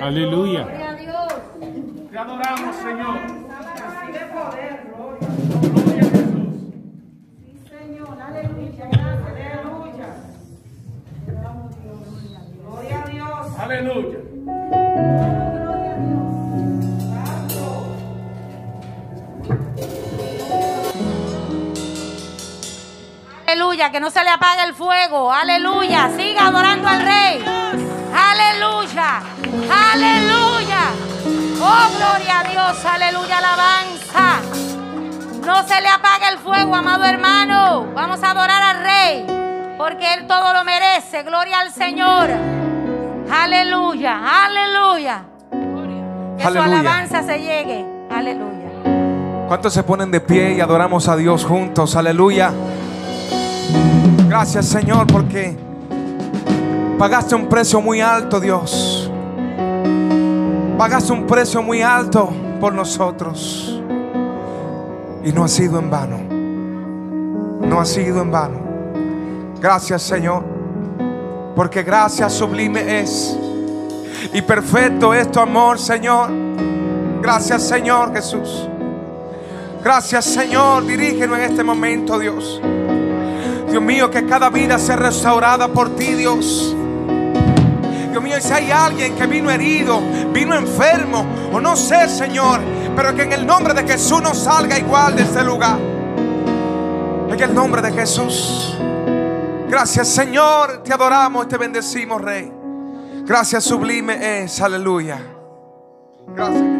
Aleluya. Gloria a Dios. Te adoramos, Señor. Gloria a Jesús. Sí, Señor. Aleluya. Gracias. Aleluya. Gloria a Dios. Aleluya. Gloria a Dios. Aleluya, que no se le apague el fuego. Aleluya, siga adorando al Rey. Aleluya, aleluya. Oh, gloria a Dios, aleluya, alabanza. No se le apague el fuego, amado hermano. Vamos a adorar al Rey, porque Él todo lo merece. Gloria al Señor. Aleluya, aleluya. Que su alabanza se llegue. Aleluya. ¿Cuántos se ponen de pie y adoramos a Dios juntos? Aleluya. Gracias Señor porque pagaste un precio muy alto, Dios. Pagaste un precio muy alto por nosotros. Y no ha sido en vano. No ha sido en vano. Gracias Señor. Porque gracias sublime es. Y perfecto es tu amor, Señor. Gracias Señor Jesús. Gracias Señor, dirígenos en este momento, Dios. Dios mío, que cada vida sea restaurada por ti, Dios. Y si hay alguien que vino herido, vino enfermo, o no sé, Señor, pero que en el nombre de Jesús no salga igual de este lugar. En el nombre de Jesús. Gracias, Señor, te adoramos y te bendecimos, Rey. Gracias, sublime es, aleluya. Gracias,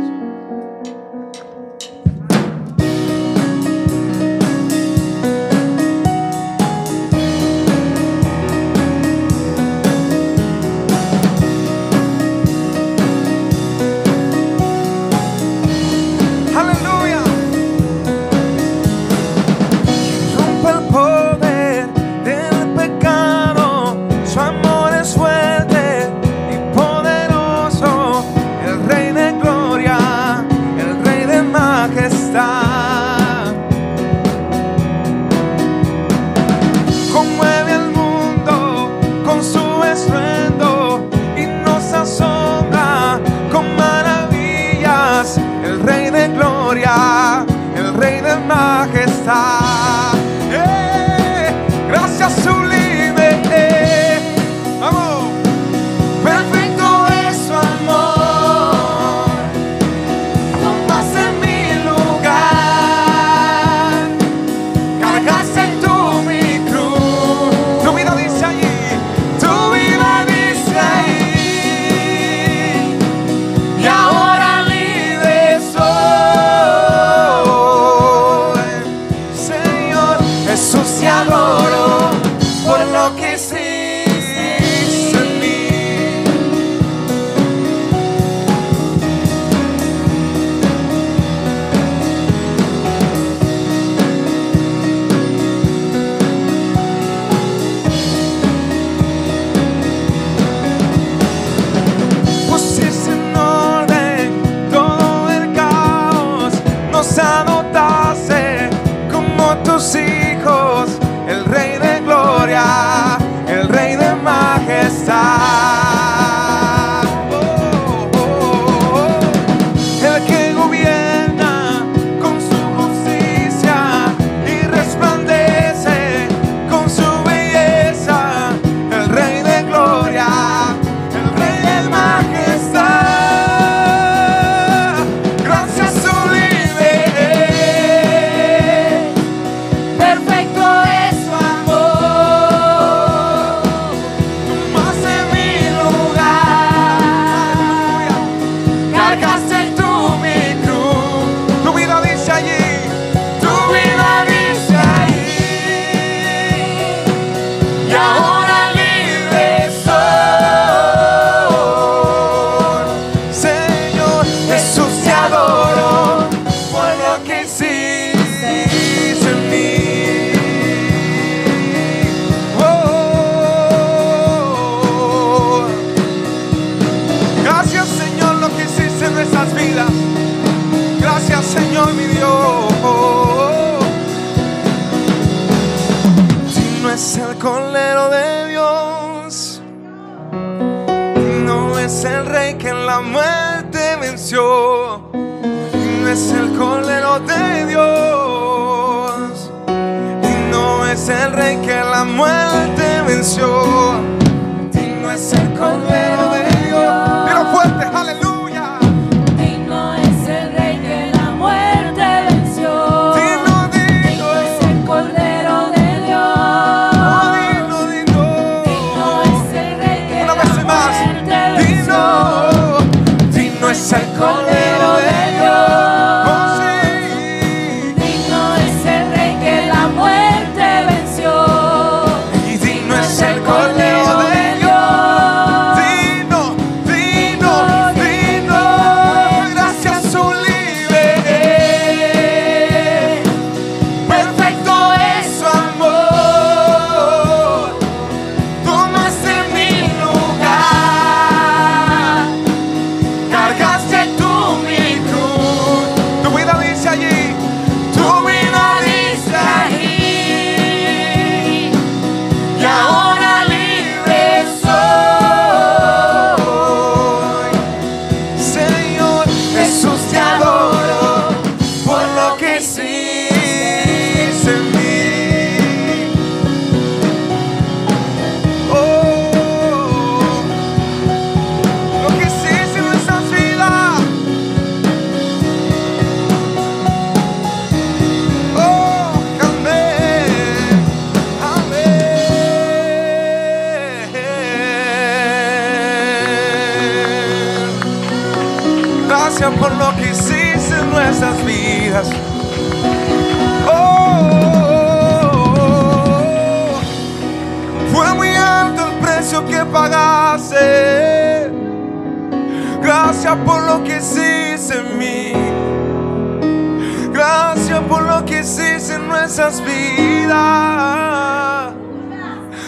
nuestras vidas.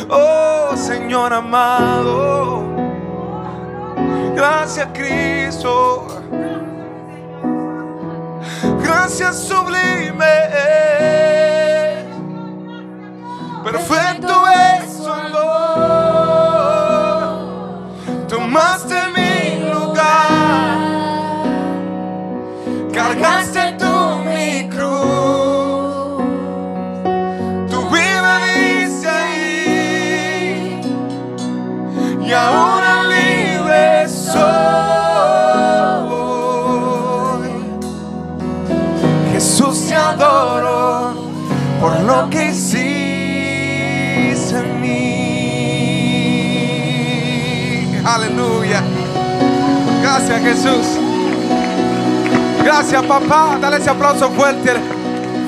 Oh Señor amado. Gracias Cristo. Gracias sublime. Perfecto Gracias papá. Dale ese aplauso fuerte.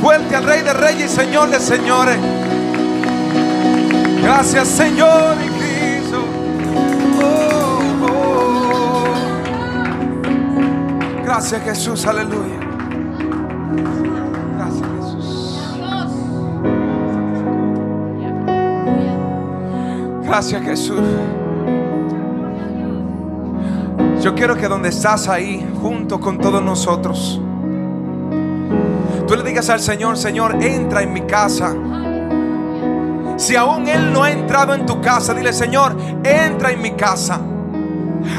Fuerte al Rey de Reyes y Señor de Señores. Gracias Señor y Cristo. Oh, oh. Gracias Jesús. Aleluya. Gracias Jesús. Gracias Jesús. Yo quiero que donde estás ahí, junto con todos nosotros, tú le digas al Señor, Señor, entra en mi casa. Si aún Él no ha entrado en tu casa, dile, Señor, entra en mi casa.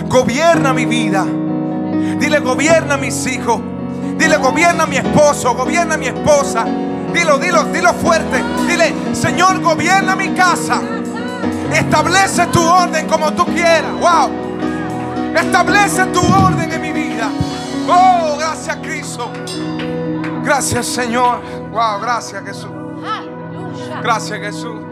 Gobierna mi vida. Dile, gobierna mis hijos. Dile, gobierna mi esposo, gobierna mi esposa. Dilo, dilo, dilo fuerte. Dile, Señor, gobierna mi casa. Establece tu orden como tú quieras. Wow. Establece tu orden en mi vida. Oh, gracias Cristo. Gracias Señor. Wow, gracias Jesús. Gracias Jesús.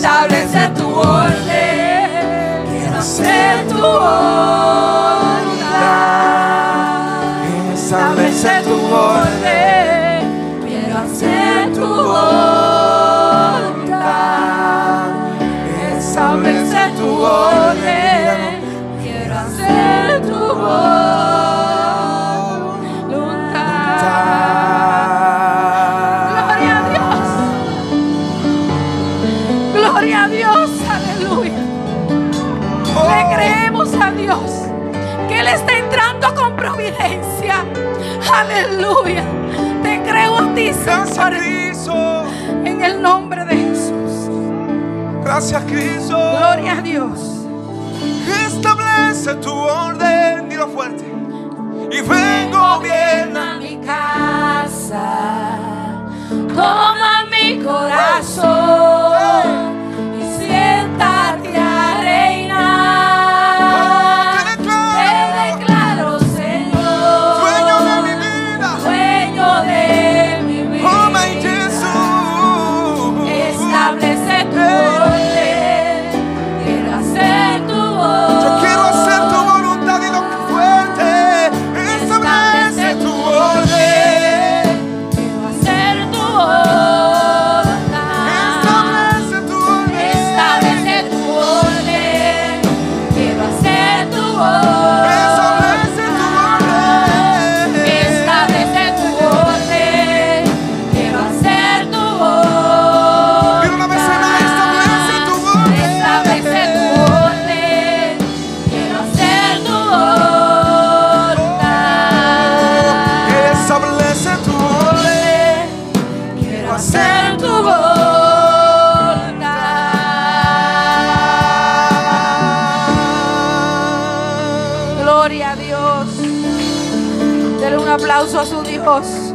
Establece tu orden, quiero hacer tu voluntad. Sanzarizo. En el nombre de Jesús. Gracias, Cristo. Gloria a Dios. Establece tu orden, dilo fuerte. Y vengo bien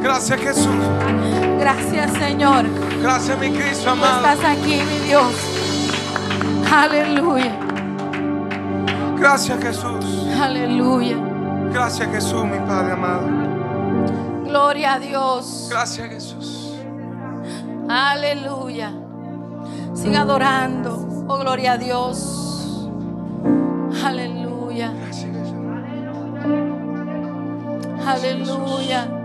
Gracias Jesús. Gracias Señor. Gracias mi Cristo amado. Tú estás aquí mi Dios. Aleluya. Gracias Jesús. Aleluya. Gracias Jesús mi Padre amado. Gloria a Dios. Gracias Jesús. Aleluya. Siga adorando. Oh, gloria a Dios. Aleluya. Gracias, Aleluya.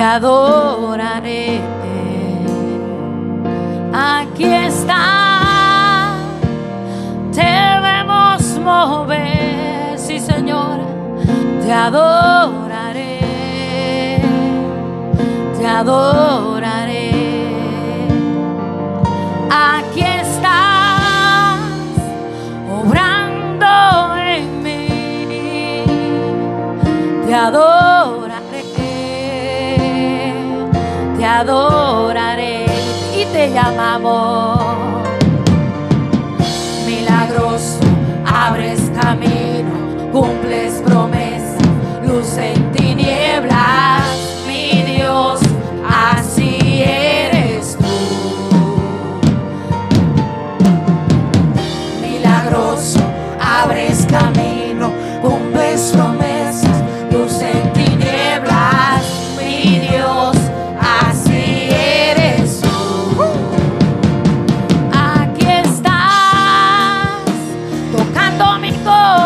te adoraré. Aquí está, debemos mover, sí Señor, te adoraré, te adoraré. Aquí estás, obrando en mí, te adoraré. adoraré y te llamamos. Domingos.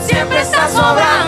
siempre estás sobrando.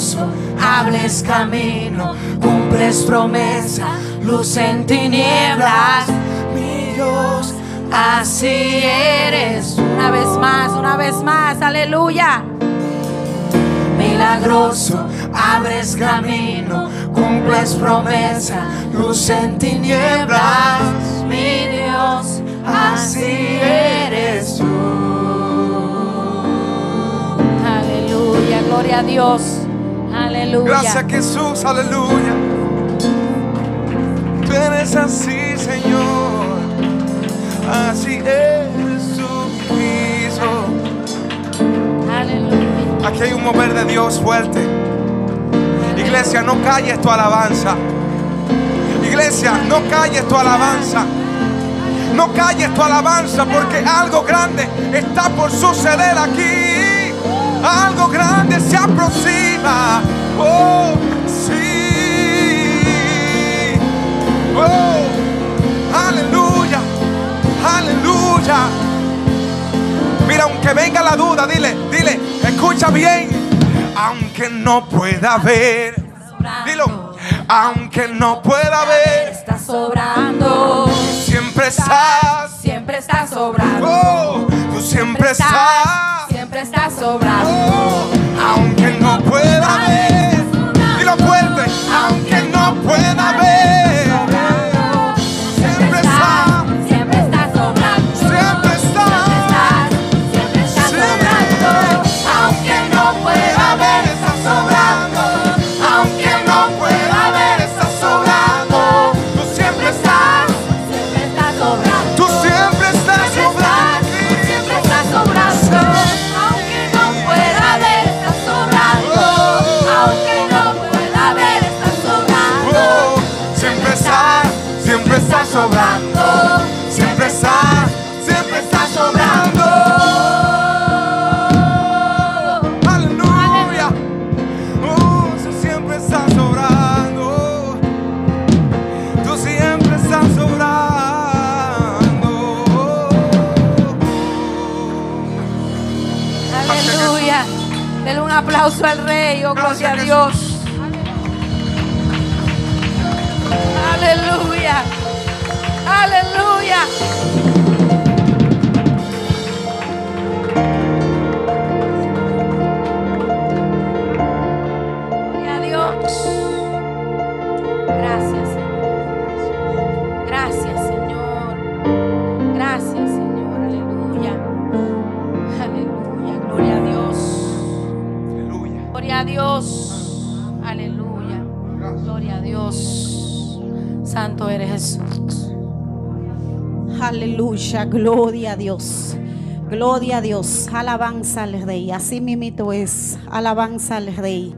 gozo, hables camino, cumples promesa, luz en tinieblas, mi Dios, así eres. Una vez más, una vez más, aleluya. Milagroso, abres camino, cumples promesa, luz en tinieblas, mi Dios, así eres tú. Aleluya, gloria a Dios. Aleluya. Gracias Jesús, aleluya. Tú eres así, Señor. Así es tu piso. Aleluya. Aquí hay un mover de Dios fuerte. Iglesia, no calles tu alabanza. Iglesia, no calles tu alabanza. No calles tu alabanza porque algo grande está por suceder aquí. Algo grande se aproxima. Oh, sí. Oh, aleluya. Aleluya. Mira, aunque venga la duda, dile, dile, escucha bien. Aunque no pueda ver, dilo, aunque no pueda ver, Está sobrando. siempre estás. Siempre está sobrando. Oh, tú siempre estás. Siempre está sobrando. Oh, aplauso al Rey, oh gloria a Dios. Aleluya. Aleluya. Dios. Aleluya. Gloria a Dios. Santo eres Jesús. Aleluya, gloria a Dios. Gloria a Dios, alabanza al Rey. Así mismito es, alabanza al Rey.